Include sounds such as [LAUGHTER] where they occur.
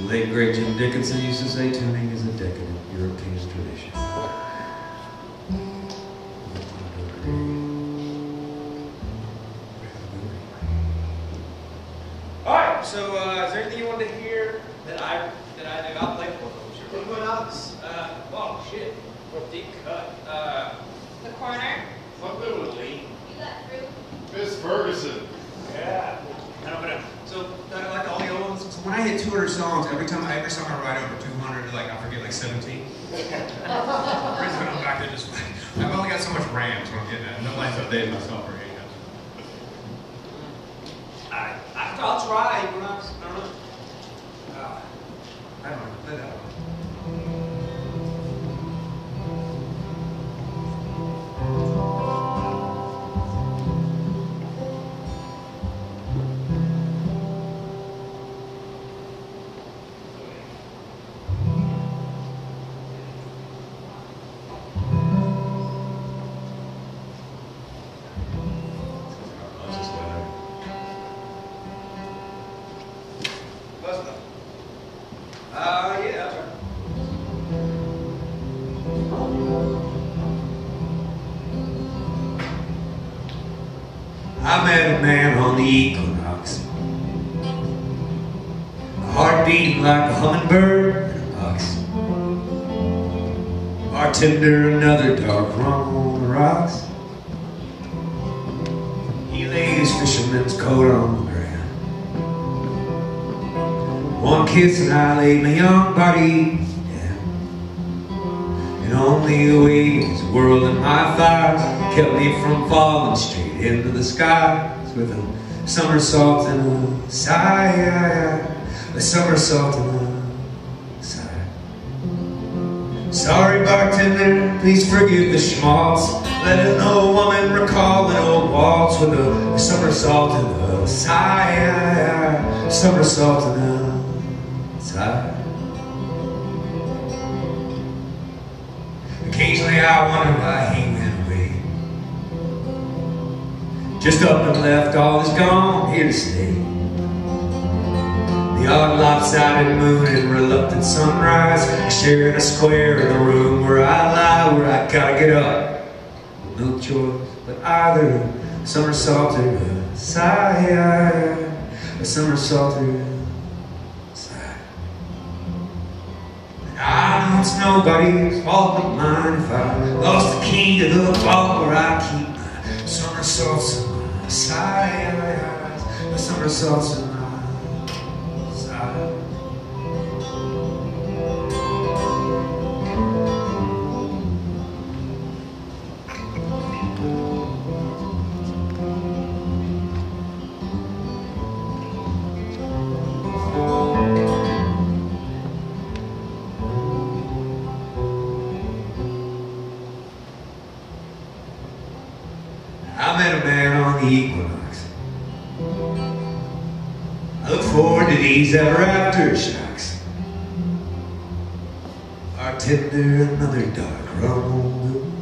The late great Jim Dickinson used to say tuning is a decadent European tradition. All right. So, uh, is there anything you wanted to hear that I that I did? I'll play for you. Equinox. Uh, oh shit. Deep cut. Uh, The corner. Something with Lee. You got through. Miss Ferguson. yeah. I don't know. So I like all the old ones. So when I hit 200 songs, every time I every song I write over 200, like I forget like 17. I'm back there just [LAUGHS] I've only got so much RAM, so I'm getting at. Nobody's updated myself or anything. I, I I'll try. Equinox. I don't I met a man on the equinox. A heart beating like a hummingbird in a box. Bartender, another dark rum on the rocks. He laid his fisherman's coat on the ground. One kiss and I laid my young body. And only the waves whirling my thighs kept me from falling straight into the skies with a somersault and a sigh, a somersault and a sigh. Sorry, bartender, please forgive the schmaltz. Let an old woman recall an old waltz with a somersault and a sigh, a somersault and a sigh. Occasionally I wonder why he went away. Just up and left, all is gone, here to stay. The odd lopsided moon and reluctant sunrise, sharing a square in a room where I lie, where I gotta get up. No choice, but either somersault or a sigh, a somersault or it's nobody's fault but mine. If I lost the key to the vault where I keep my somersaults and my sighs, my somersaults I met a man on the equinox. I look forward to these ever after shocks. Our Tinder, another dark rum